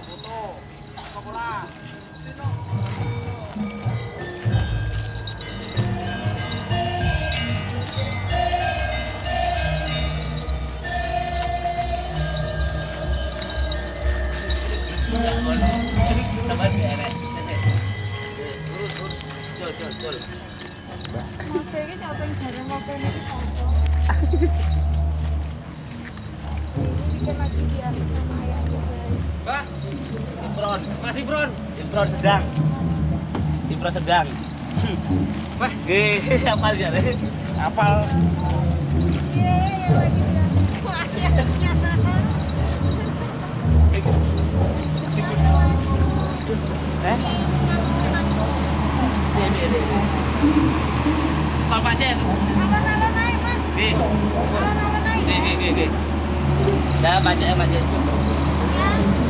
ada foto sekolah Masih ini apa yang dari mobilnya? Impron. Mas Impron. Impron sedang. Impron sedang. Wah, nggih apal ya. Apal. Iya, iya, lagi Wah, Kalau pacet. Alon-alon naik, Mas. Nggih. Alon-alon naik. Nggih, nggih, nggih. Dah, macet macet. Ya.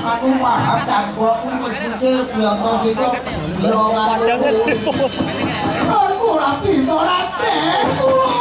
Aku paham tak kok kuwi kudu bloko sik yo karo. Aku ora bisa rate. Aku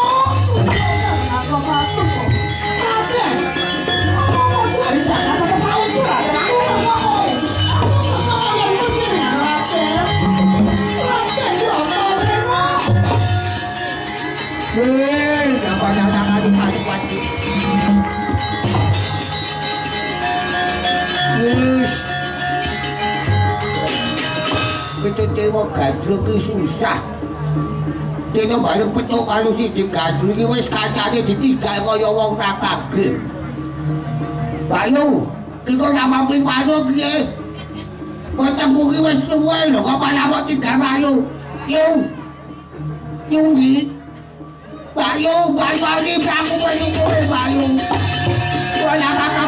dewa gandru ki susah. Dene balik petuk karo siji gandru iki wis kancane ditinggal kaya wong ra kagem. Bayu, iki kok namang ki panu ki. Wetengku ki wis suwe lho kok malah kok tinggal Bayu. Yung. Yung di. Bayu, Bayu iki aku penyu kowe Bayu. Wala kakak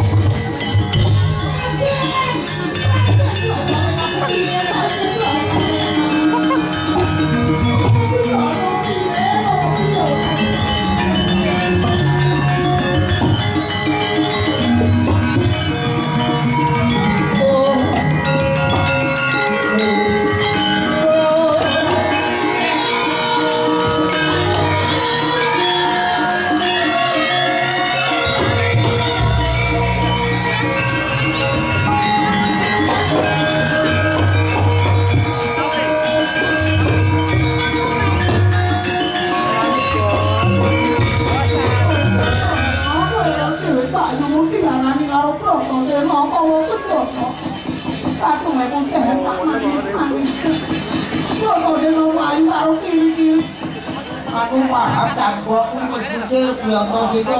aku paham tak kok kuwi wis kecil biasa sito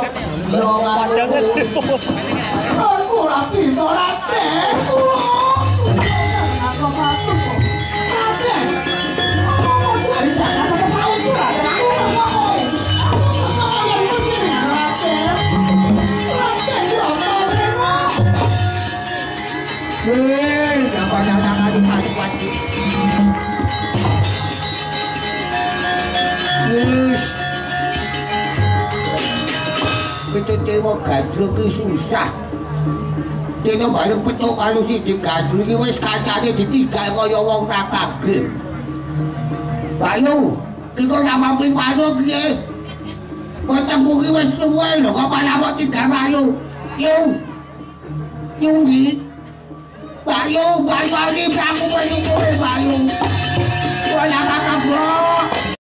yo karo aku aku kok rate Hei, jangan jangan aduk aduk aduk. Kita tewa gadro ki susah. Dene bareng petuk karo siji gadro iki wis kancane ditinggal kaya wong ra kagem. Bayu, ki kok ndak mampu panu piye? Wetengku ki wis suwe lho malah kok tinggal Bayu. Yung. Yung di. Bayu, Bayu, Bayu, aku Bayu, Bayu. Wala ka ka bro.